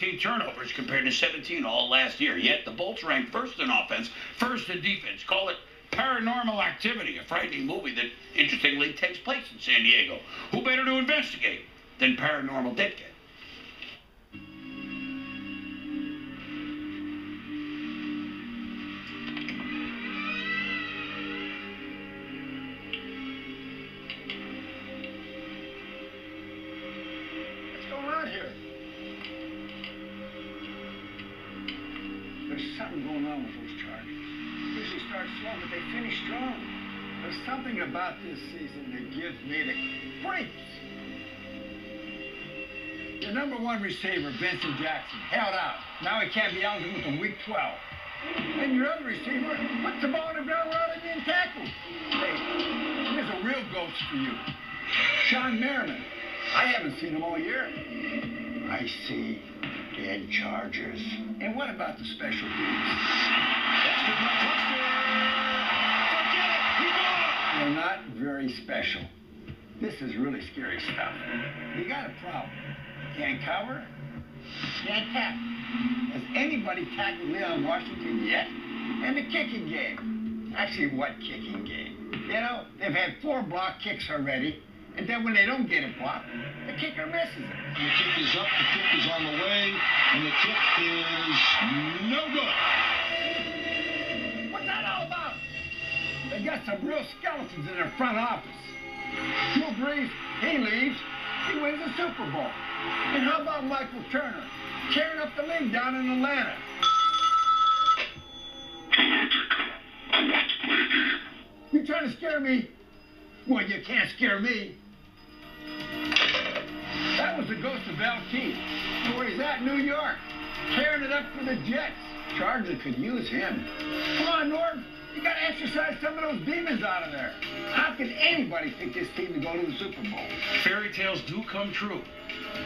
turnovers compared to 17 all last year. Yet the Bolts ranked first in offense, first in defense. Call it Paranormal Activity, a frightening movie that interestingly takes place in San Diego. Who better to investigate than Paranormal Ditka? There's something going on with those Chargers. Usually start slow, but they finish strong. There's something about this season that gives me the creeps. Your number one receiver, Vincent Jackson, held out. Now he can't be eligible until week 12. And your other receiver puts the ball on the ground rather than tackled. Hey, here's a real ghost for you. Shawne Merriman. I haven't seen him all year. I see dead Chargers. And what about the special teams? They're not very special. This is really scary stuff. You got a problem. Can't cover, can't tackle. Has anybody tackled Leon Washington yet? And the kicking game. Actually, what kicking game? You know, they've had four block kicks already, and then when they don't get a block, the kicker misses it. And the kick is up, the kick is on the way, and the kick is no good. What's that all about? They got some real skeletons in their front office. Drew Brees, he leaves, he wins the Super Bowl. And how about Michael Turner, tearing up the league down in Atlanta? You trying to scare me? Well, you can't scare me. Was the ghost of LT. Where he's at, New York, tearing it up for the Jets. Chargers could use him. Come on, Norv. You got to exercise some of those demons out of there. How can anybody pick this team to go to the Super Bowl? Fairy tales do come true.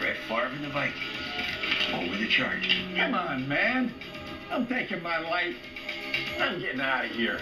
Brett Favre and the Vikings over the Chargers. Come on, man. I'm taking my life. I'm getting out of here.